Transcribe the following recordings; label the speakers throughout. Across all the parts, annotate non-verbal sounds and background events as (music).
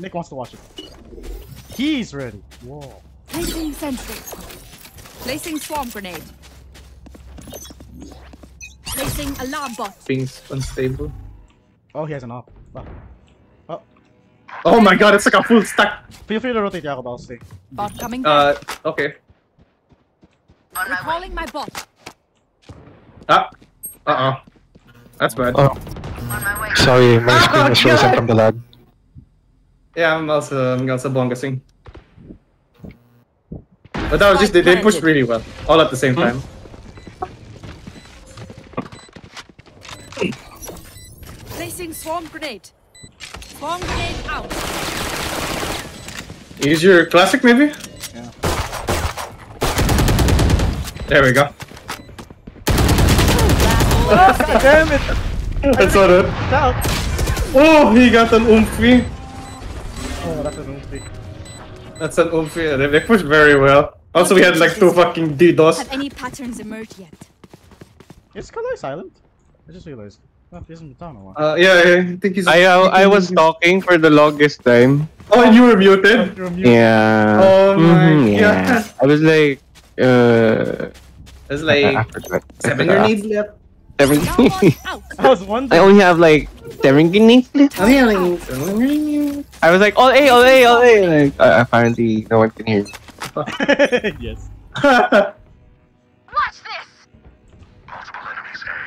Speaker 1: Nick wants to watch it. He's ready. Whoa.
Speaker 2: Placing sentry. Placing swarm grenade. Placing alarm bot.
Speaker 3: Things unstable.
Speaker 1: Oh, he has an op. Oh. oh.
Speaker 3: Oh my god, it's like a full stack.
Speaker 1: Feel free to rotate Jakob, I'll stay.
Speaker 2: Bot coming.
Speaker 3: Uh, okay.
Speaker 2: Recalling my bot.
Speaker 3: Ah. Uh-oh. That's bad.
Speaker 4: Oh. Sorry, my
Speaker 3: Oh,
Speaker 4: screen was frozen from the lag.
Speaker 3: Yeah, I'm also, I'm also bongasing. But that was just, they, they pushed really well. All at the same hmm? time.
Speaker 2: Placing swarm grenade. Swarm grenade out.
Speaker 3: Use your classic, maybe?
Speaker 1: Yeah.
Speaker 3: There we go.
Speaker 1: Oh, damn it! (laughs)
Speaker 3: That's all it.
Speaker 1: Down!
Speaker 3: Oh, he got an oomphy.
Speaker 1: Oh, that's a movie.
Speaker 3: That's an oomphy. They, they pushed very well. Also, we had like two fucking DDoS.
Speaker 2: Have any patterns emerged yet?
Speaker 1: Is Kaloy silent? I just realized. Oh, he isn't down a lot.
Speaker 3: Uh, yeah, yeah, I think he's.
Speaker 5: I uh, I was talking for the longest time.
Speaker 3: Oh, and you were muted.
Speaker 1: You're muted.
Speaker 5: Yeah.
Speaker 3: Oh my
Speaker 5: Mhm, yeah.
Speaker 3: God.
Speaker 5: I was like, uh,
Speaker 3: It's
Speaker 5: I, I
Speaker 3: like
Speaker 5: forgot.
Speaker 3: seven grenades left.
Speaker 5: Seven.
Speaker 2: Alarm bot out.
Speaker 1: I was
Speaker 5: I only have like seven grenades left.
Speaker 3: Oh, yeah, like, seven grenades.
Speaker 5: I was like, all A, all A, all A. Like, uh, apparently, no one can hear me. (laughs)
Speaker 1: yes. (laughs)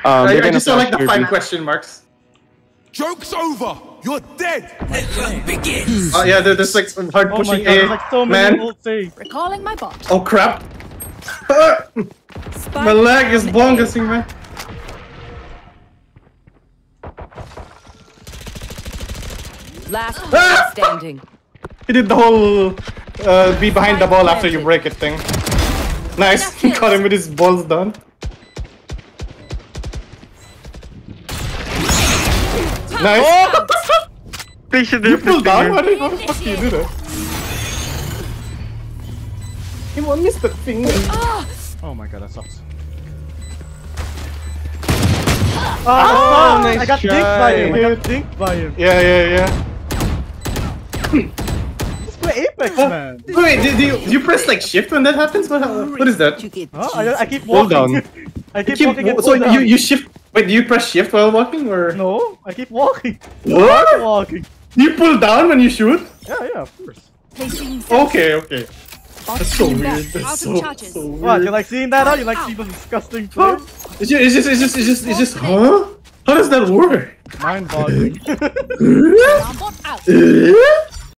Speaker 5: Um,
Speaker 3: I, I
Speaker 5: gonna
Speaker 3: just saw like the five
Speaker 5: your
Speaker 3: question marks.
Speaker 6: Joke's over! You're dead!
Speaker 3: Oh yeah, there- there's like hard
Speaker 1: Oh my
Speaker 3: pushing
Speaker 1: god, there's
Speaker 3: A.
Speaker 1: like so many
Speaker 3: Man.
Speaker 2: Recalling my bot.
Speaker 3: Oh crap. (laughs) My leg is
Speaker 2: down A.
Speaker 3: bongasing, man.
Speaker 7: Last
Speaker 3: Ah!
Speaker 7: standing.
Speaker 3: He did the whole uh, be behind the ball after you break it thing. Nice. Caught him with his balls down. Nice. (laughs)
Speaker 5: They should
Speaker 3: You pulled down? How the how the fuck you do that? He won't miss the thing.
Speaker 1: Oh my god, that sucks. Ah,
Speaker 5: nice
Speaker 1: I got dinked by him. I got dinked by him.
Speaker 3: Yeah, yeah, yeah.
Speaker 1: Let's play Apex, man.
Speaker 3: Wait, wait, do, do you, do you press like shift when that happens? What, what is that?
Speaker 7: You
Speaker 1: Huh? I, I keep
Speaker 5: Hold
Speaker 1: walking.
Speaker 5: down. (laughs)
Speaker 1: I keep,
Speaker 3: Keep-
Speaker 1: walking and
Speaker 3: so
Speaker 1: down.
Speaker 3: you, you shift. Wait, do you press shift while walking or?
Speaker 1: No, I keep walking. (laughs)
Speaker 3: What?
Speaker 1: walking.
Speaker 3: You pull down when you shoot?
Speaker 1: Yeah, yeah, of course. (laughs)
Speaker 3: Okay, okay. That's so weird. That's
Speaker 2: Out
Speaker 3: so,
Speaker 2: of charges.
Speaker 3: so weird.
Speaker 1: What, you like seeing that? Huh? You like seeing the disgusting play?
Speaker 3: It's just, it's just, it's just, it's just, it's just, huh? How does that work?
Speaker 1: Mind boggling.